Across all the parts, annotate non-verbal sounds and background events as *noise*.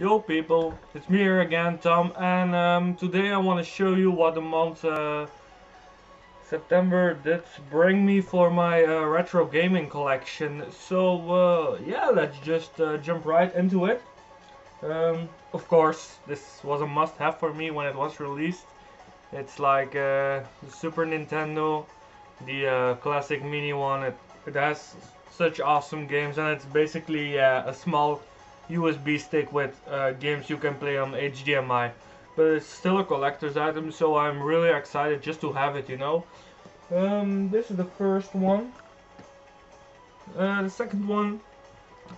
Yo people, it's me here again, Tom, and um, today I want to show you what the month uh, September did bring me for my uh, retro gaming collection. So uh, yeah, let's just uh, jump right into it. Um, of course, this was a must-have for me when it was released. It's like uh, the Super Nintendo, the uh, classic mini one. It, it has such awesome games, and it's basically a small USB stick with uh, games you can play on HDMI. But it's still a collector's item, so I'm really excited just to have it, you know. Um, this is the first one. Uh, the second one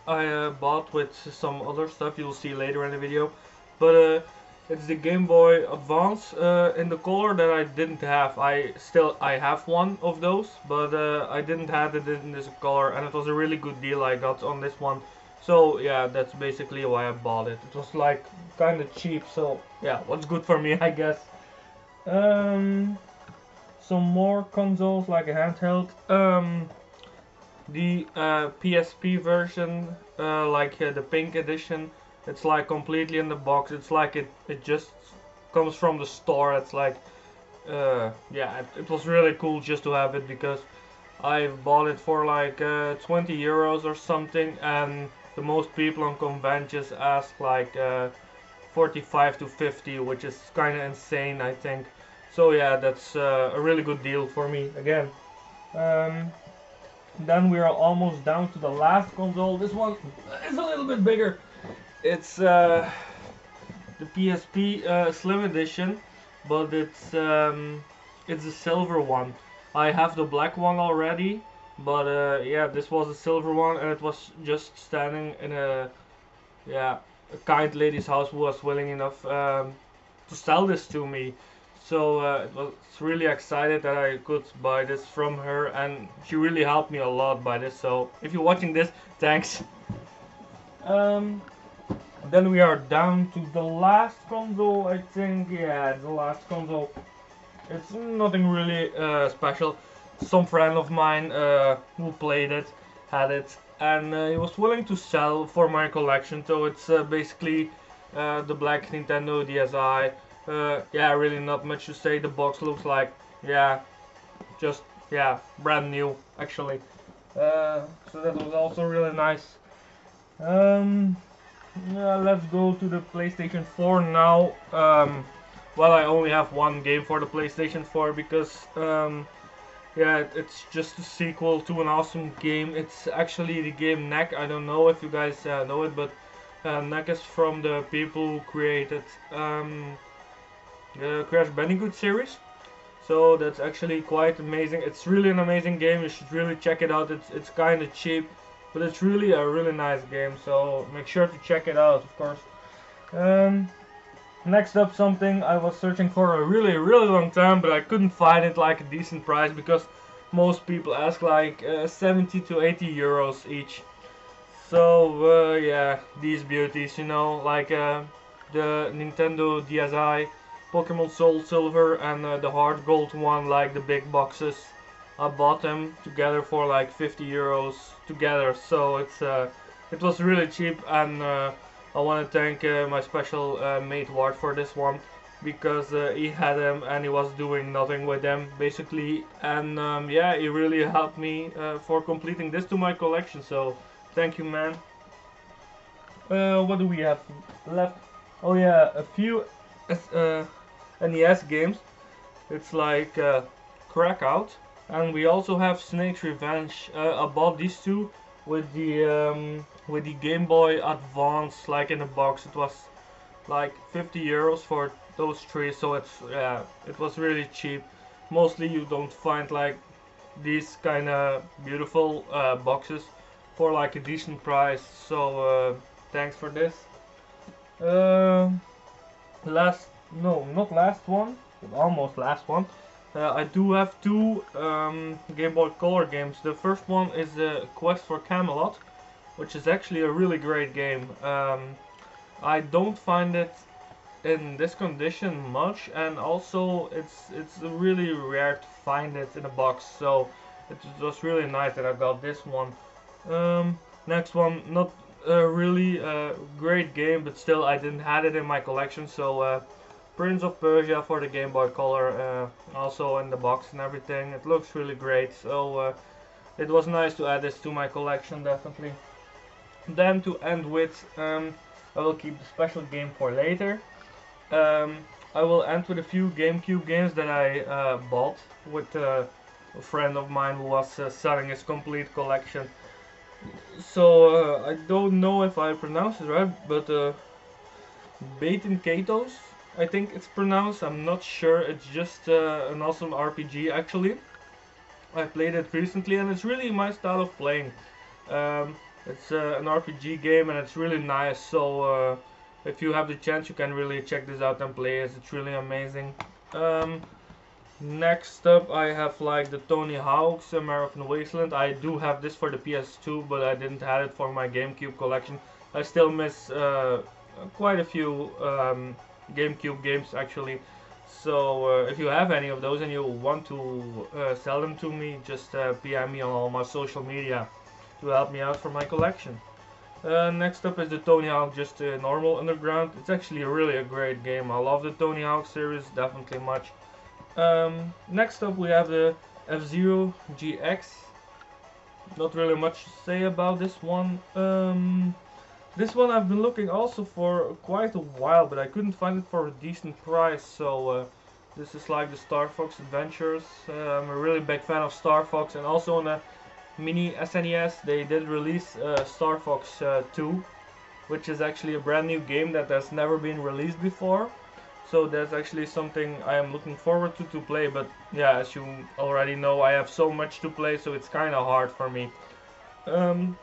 I uh, bought with some other stuff you'll see later in the video. But uh, it's the Game Boy Advance uh, in the color that I didn't have. I still I have one of those, but uh, I didn't have it in this color, and it was a really good deal I got on this one. So yeah, that's basically why I bought it. It was like kind of cheap, so yeah, what's good for me, *laughs* I guess. Um, some more consoles like a handheld. Um, the uh, PSP version, uh, like uh, the pink edition, it's like completely in the box. It's like it it just comes from the store. It's like uh, yeah, it, it was really cool just to have it because I bought it for like uh, 20 euros or something and the most people on conventions ask like uh, 45 to 50 which is kind of insane I think. So yeah that's uh, a really good deal for me again. Um, then we are almost down to the last console. This one is a little bit bigger. It's uh, the PSP uh, Slim Edition but it's um, it's a silver one. I have the black one already but uh, yeah, this was a silver one, and it was just standing in a yeah a kind lady's house who was willing enough um, to sell this to me. So uh, it was really excited that I could buy this from her, and she really helped me a lot by this. So if you're watching this, thanks. Um, then we are down to the last console, I think. Yeah, the last console. It's nothing really uh, special some friend of mine uh, who played it had it and uh, he was willing to sell for my collection. So it's uh, basically the black Nintendo DSi yeah really not much to say. The box looks like yeah just yeah brand new actually. Uh, so that was also really nice. Um, yeah, let's go to the PlayStation 4 now. Um, well I only have one game for the PlayStation 4 because um, yeah, it's just a sequel to an awesome game. It's actually the game Knack. I don't know if you guys uh, know it, but uh, Knack is from the people who created um, the Crash Bandicoot series. So that's actually quite amazing. It's really an amazing game. You should really check it out. It's it's kind of cheap, but it's really a really nice game. So make sure to check it out, of course. Um, Next up something I was searching for a really really long time but I couldn't find it like a decent price because most people ask like uh, 70 to 80 euros each. So uh, yeah, these beauties, you know, like uh, the Nintendo DSi, Pokemon Soul Silver and uh, the Heart Gold one, like the big boxes. I bought them together for like 50 euros together, so it's uh, it was really cheap and uh, I want to thank uh, my special uh, mate Ward for this one because uh, he had them and he was doing nothing with them basically. And um, yeah he really helped me uh, for completing this to my collection so thank you man. Uh, what do we have left? Oh yeah a few NES uh, games. It's like Crackout and we also have Snake's Revenge I these two with the um, with the Game Boy Advance like in a box. It was like 50 euros for those three so it's yeah it was really cheap. Mostly you don't find like these kind of beautiful uh, boxes for like a decent price so uh, thanks for this. Uh, last no not last one almost last one. Uh, I do have two um, Game Boy Color games. The first one is the Quest for Camelot, which is actually a really great game. Um, I don't find it in this condition much, and also it's it's really rare to find it in a box. So it was really nice that I got this one. Um, next one, not a really uh, great game, but still I didn't have it in my collection. So uh, Prince of Persia for the Game Boy Color, uh, also in the box and everything. It looks really great. So uh, it was nice to add this to my collection, definitely. Then to end with, um, I will keep the special game for later. Um, I will end with a few GameCube games that I uh, bought with uh, a friend of mine who was uh, selling his complete collection. So uh, I don't know if I pronounce it right, but uh, Baten Kaitos, I think it's pronounced. I'm not sure. It's just uh, an awesome RPG actually. I played it recently and it's really my style of playing. Um, it's uh, an RPG game and it's really nice. So uh, if you have the chance, you can really check this out and play it. It's really amazing. Um, next up, I have like the Tony Hawk's American Wasteland. I do have this for the PS2, but I didn't have it for my GameCube collection. I still miss uh, quite a few um, GameCube games actually. So uh, if you have any of those and you want to uh, sell them to me, just uh, PM me on all my social media to help me out for my collection. Uh, next up is the Tony Hawk, just a normal underground. It's actually really a great game. I love the Tony Hawk series, definitely much. Um, next up we have the F-Zero GX. Not really much to say about this one. Um, this one I've been looking also for quite a while, but I couldn't find it for a decent price. So uh, this is like the Star Fox Adventures. Uh, I'm a really big fan of Star Fox, and also on the mini SNES they did release uh, Star Fox uh, 2, which is actually a brand new game that has never been released before. So that's actually something I am looking forward to to play. But yeah, as you already know, I have so much to play, so it's kind of hard for me. Um,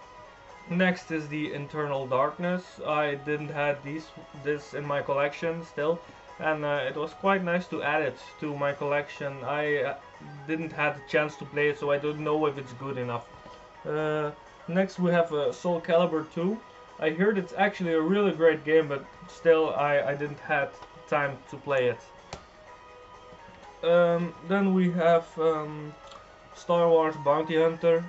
Next is the Eternal Darkness. I didn't have these this in my collection still, and uh, it was quite nice to add it to my collection. I uh, didn't have the chance to play it, so I don't know if it's good enough. Uh, next we have uh, Soul Calibur 2. I heard it's actually a really great game, but still I, I didn't have time to play it. Um, then we have um, Star Wars Bounty Hunter.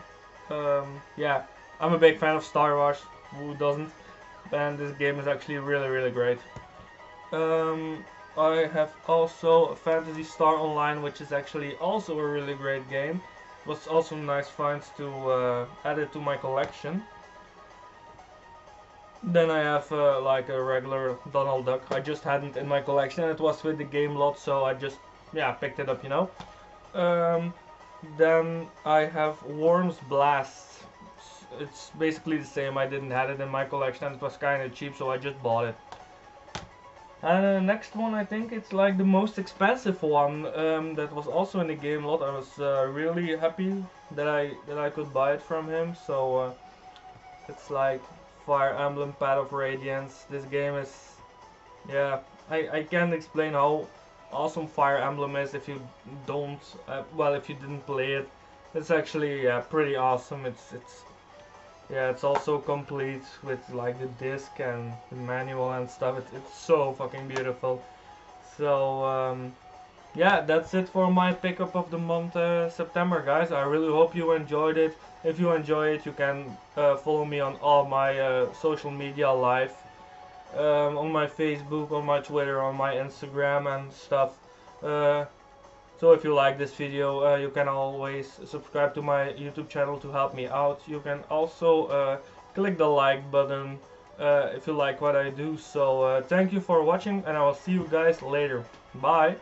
Um, yeah, I'm a big fan of Star Wars, who doesn't? And this game is actually really, really great. Um, I have also Phantasy Star Online, which is actually also a really great game. It was also nice finds to uh, add it to my collection. Then I have uh, like a regular Donald Duck. I just hadn't in my collection. It was with the game lot, so I just yeah picked it up, you know. Um, then I have Worms Blast it's basically the same. I didn't have it in my collection and it was kind of cheap, so I just bought it. And the uh, next one, I think it's like the most expensive one um, that was also in the game lot. I was uh, really happy that I that I could buy it from him. So uh, it's like Fire Emblem Path of Radiance. This game is, yeah, I I can't explain how awesome Fire Emblem is if you don't, uh, well, if you didn't play it. It's actually pretty awesome. It's it's yeah, it's also complete with like the disc and the manual and stuff. It's, it's so fucking beautiful. So, um, yeah, that's it for my pickup of the month uh, September, guys. I really hope you enjoyed it. If you enjoy it, you can uh, follow me on all my uh, social media live. Um, on my Facebook, on my Twitter, on my Instagram and stuff. So if you like this video, uh, you can always subscribe to my YouTube channel to help me out. You can also uh, click the like button uh, if you like what I do. So uh, thank you for watching and I will see you guys later. Bye!